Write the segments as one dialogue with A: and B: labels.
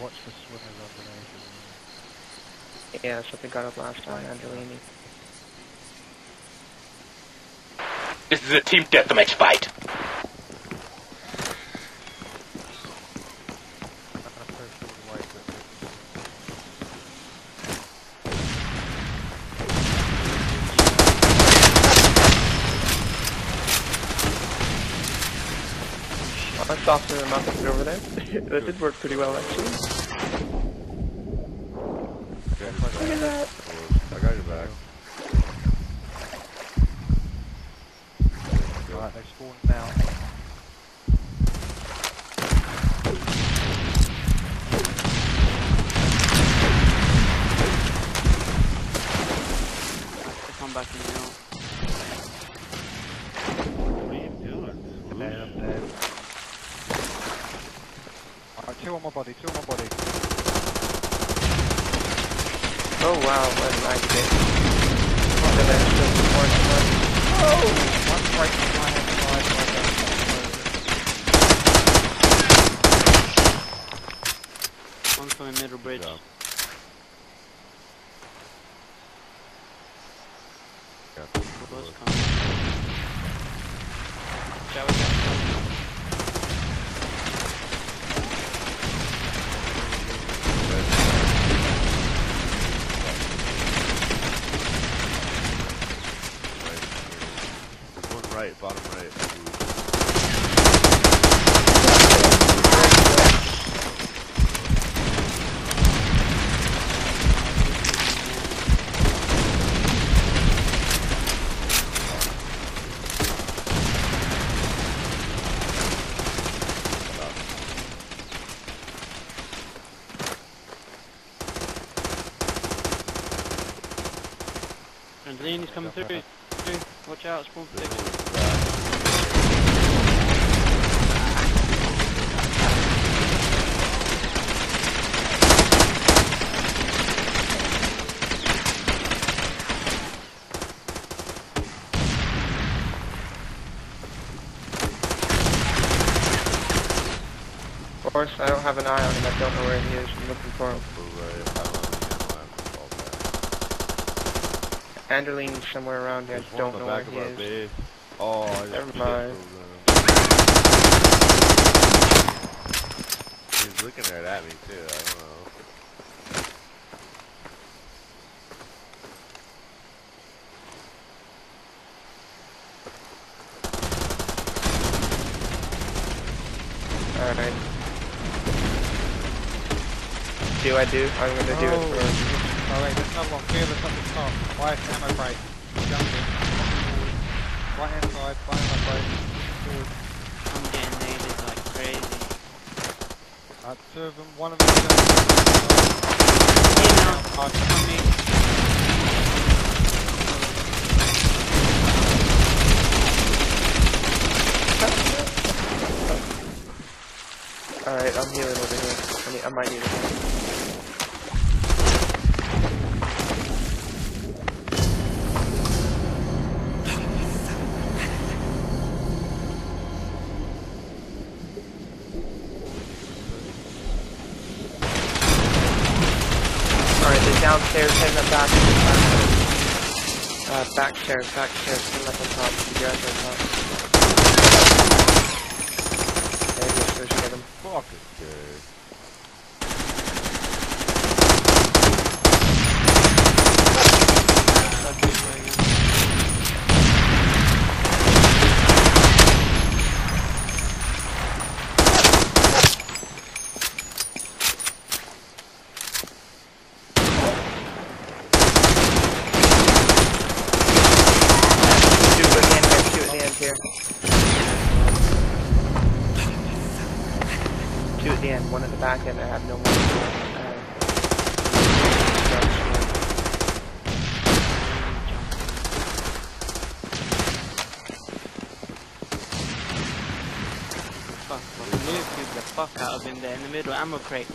A: Watch the swimmers underneath.
B: Yeah, something got up last time, Angelini.
C: This is a team deathmatch fight.
A: I'm gonna push all the way to it.
B: I stopped the mountain over there. that did work pretty well, actually. Look at that.
D: I got your back.
A: Alright, they spawn now.
E: I have to come back in now.
D: What are you doing?
A: Dead, I'm dead. Alright, two on my body, two on my body.
B: Oh wow, what a nice bit. The bench does more one. Oh!
A: One right on my head side, my left side.
E: One's coming middle bridge.
D: Yeah. Yeah.
E: Was coming. Shower, shower.
D: There's one right, bottom right.
E: Angelini's coming through. through. Watch out, spawn
D: This
E: protection.
B: Of course, I don't have an eye on him, I don't know where he is, I'm looking for him.
D: Blue right. I don't know. I have to fall back.
B: Anderling's somewhere around here, I just don't know where
D: back
B: he is.
D: base. Oh, I
B: Never mind.
D: He's looking right at me too. I don't know.
B: Alright. Do I do? I'm gonna do it for
A: Oh wait, there's another one. Fearless up the top. White ammo break. Jumping. Right hand side, right ammo break. Forward.
E: I'm getting naded like crazy.
A: Uh, two of them, one of them is
E: Hey now,
A: on
E: coming.
B: Alright, I'm healing over here. I, need, I might need it. Heading up back. Uh, back stairs, back stairs, heading up on top. You guys are on top. You go, there's get him.
D: Fucking good.
B: Two at the end here, two at the end here. Two at the end, one at the back end, I have no more.
E: Fuck out of him there in the middle. Ammo crate.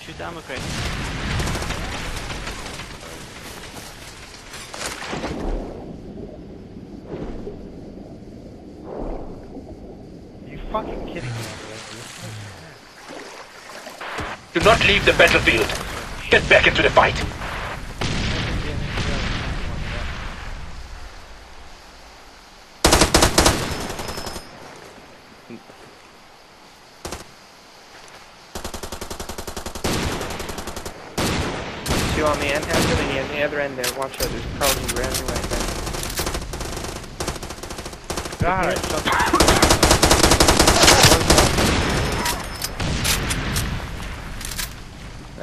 E: Shoot the ammo crate.
C: Do not leave the battlefield. Get back into the fight.
B: Two on the end, have them on the other end there. Watch out, there's probably rounding right there.
D: God,